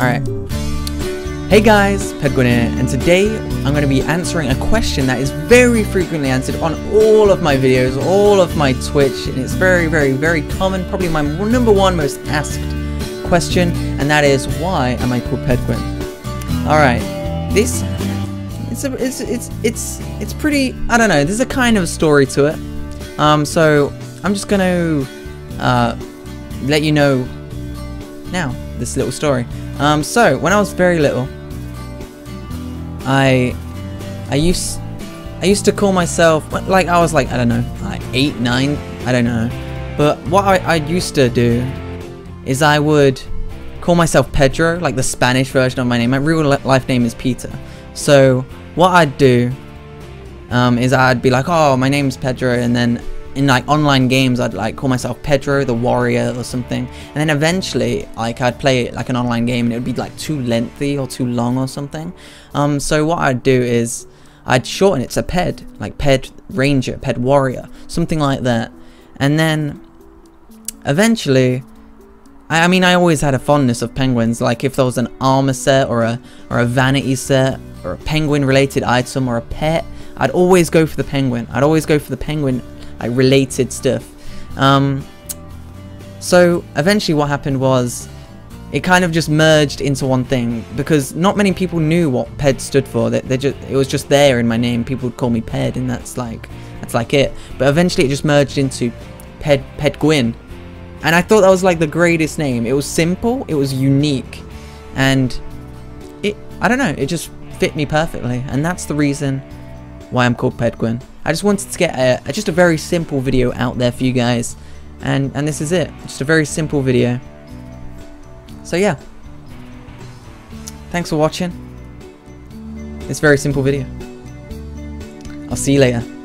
Alright. Hey guys, Pedguin here, and today I'm going to be answering a question that is very frequently answered on all of my videos, all of my Twitch, and it's very, very, very common, probably my number one most asked question, and that is, why am I called Pedguin? Alright, this, it's, a, it's, it's, it's, it's pretty, I don't know, there's a kind of story to it. Um, so, I'm just going to, uh, let you know now, this little story. Um, so, when I was very little, I I used I used to call myself like I was like I don't know like eight nine I don't know. But what I, I used to do is I would call myself Pedro like the Spanish version of my name. My real life name is Peter. So what I'd do um, is I'd be like oh my name's Pedro and then in like online games I'd like call myself Pedro the warrior or something. And then eventually like I'd play like an online game and it would be like too lengthy or too long or something. Um so what I'd do is I'd shorten it to Ped like Ped Ranger Ped Warrior something like that. And then eventually I, I mean I always had a fondness of penguins. Like if there was an armor set or a or a vanity set or a penguin related item or a pet I'd always go for the penguin. I'd always go for the penguin like related stuff. Um, so eventually what happened was it kind of just merged into one thing because not many people knew what PED stood for. They, they just it was just there in my name. People would call me PED and that's like that's like it. But eventually it just merged into Ped Pedguin. And I thought that was like the greatest name. It was simple, it was unique, and it I don't know, it just fit me perfectly. And that's the reason why I'm called Pedguin. I just wanted to get a, a, just a very simple video out there for you guys. And, and this is it. Just a very simple video. So yeah. Thanks for watching. This very simple video. I'll see you later.